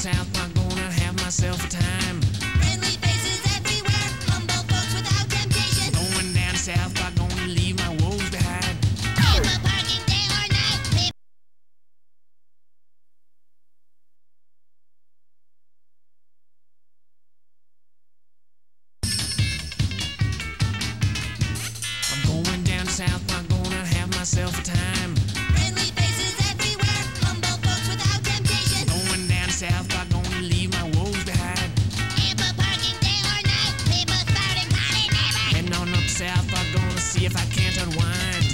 South Park, gonna have myself a time. Friendly faces everywhere, humble folks without temptation. Going down South Park, gonna leave my woes behind. People parking day or night. People I'm going down South Park, gonna have myself a time. see if I can't unwind.